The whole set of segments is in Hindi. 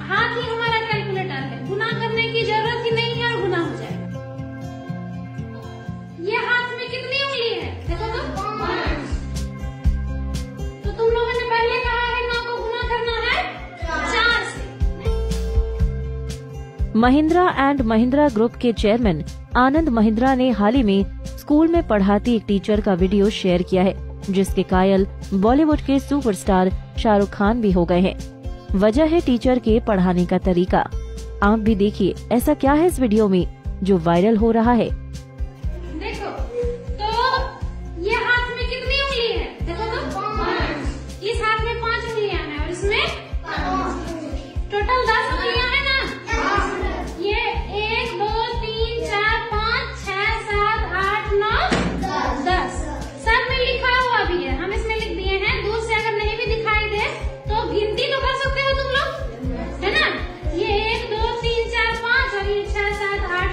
हाथ ही हमारा कैलकुलेटर है। गुना करने की ज़रूरत ही नहीं है और गुना हो जाएगा। ये हाथ में कितनी उंगली है? देखो तो। तो तुम लोगों ने पहले कहा है नौ को गुना करना है? चार से। महिंद्रा एंड महिंद्रा ग्रुप के चेयरमैन आनंद महिंद्रा ने हाल ही में स्कूल में पढ़ाती एक टीचर का वीडियो शेयर किया है जिसके कायल बॉलीवुड के सुपरस्टार शाहरुख खान भी हो गए हैं। वजह है टीचर के पढ़ाने का तरीका। आप भी देखिए, ऐसा क्या है इस वीडियो में, जो वायरल हो रहा है।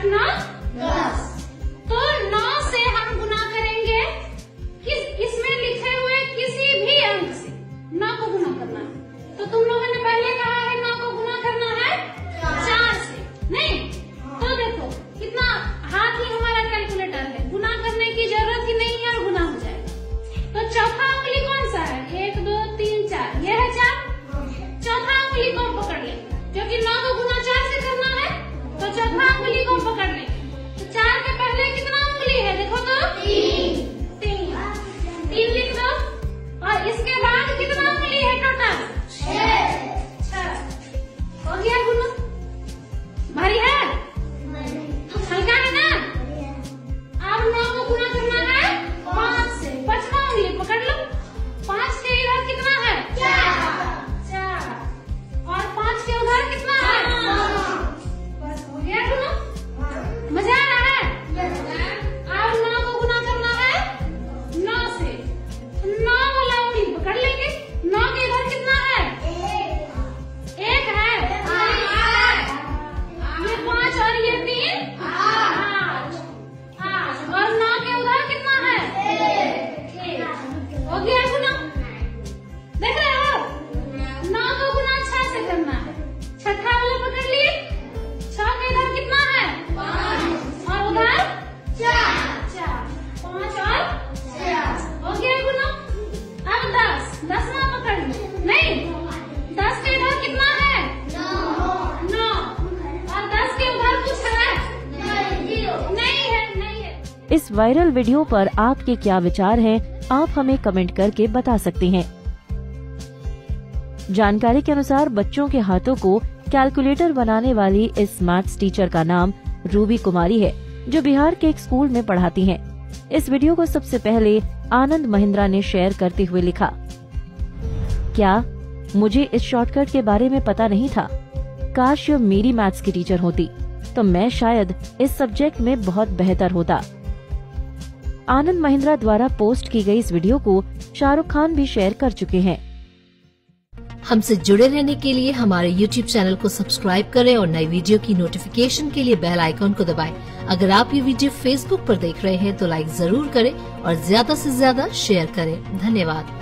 না इस वायरल वीडियो पर आपके क्या विचार हैं, आप हमें कमेंट करके बता सकते हैं। जानकारी के अनुसार बच्चों के हाथों को कैलकुलेटर बनाने वाली इस मैथ्स टीचर का नाम रूबी कुमारी है, जो बिहार के एक स्कूल में पढ़ाती हैं। इस वीडियो को सबसे पहले आनंद महिंद्रा ने शेयर करते हुए लिखा। क्या मुझे इस शॉर्टकट के बारे में पता नहीं था? काश मेरी मैथ्स की टीचर होती तो मैं शायद इस सब्जेक्ट में बहुत बेहतर होता। आनंद महिंद्रा द्वारा पोस्ट की गई इस वीडियो को शाहरुख खान भी शेयर कर चुके हैं। हमसे जुड़े रहने के लिए हमारे YouTube चैनल को सब्सक्राइब करें और नई वीडियो की नोटिफिकेशन के लिए बेल आइकॉन को दबाएँ। अगर आप ये वीडियो Facebook पर देख रहे हैं तो लाइक ज़रूर करें और ज़्यादा ऐसी ज़्यादा शेयर करें। धन्यवाद।